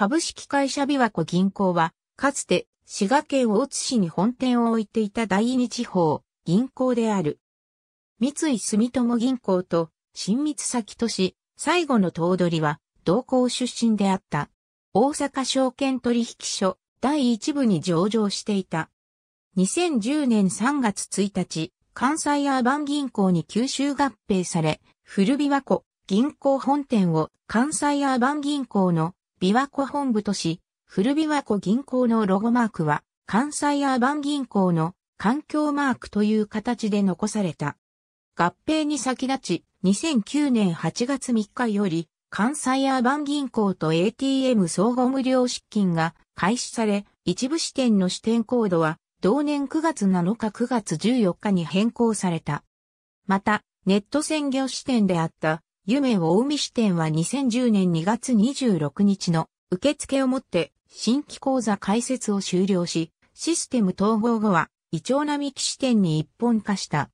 株式会社琵琶湖銀行は、かつて滋賀県大津市に本店を置いていた第二地方銀行である。三井住友銀行と新密先都市最後の頭取は同行出身であった。大阪証券取引所第一部に上場していた。2010年3月1日、関西アーバン銀行に吸収合併され、古琵琶湖銀行本店を関西アーバン銀行の琵琶湖本部とし、古琵琶湖銀行のロゴマークは関西アーバン銀行の環境マークという形で残された。合併に先立ち、2009年8月3日より関西アーバン銀行と ATM 総合無料出金が開始され、一部支店の支店コードは同年9月7日9月14日に変更された。また、ネット専業支店であった夢大海支店は2010年2月26日の受付をもって新規講座開設を終了し、システム統合後はイチョウ並木支店に一本化した。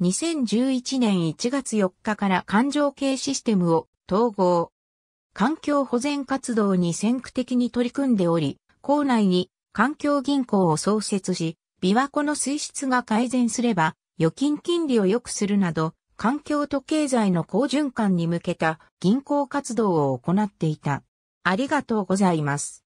2011年1月4日から環状系システムを統合。環境保全活動に先駆的に取り組んでおり、校内に環境銀行を創設し、琵琶湖の水質が改善すれば、預金金利を良くするなど、環境と経済の好循環に向けた銀行活動を行っていた。ありがとうございます。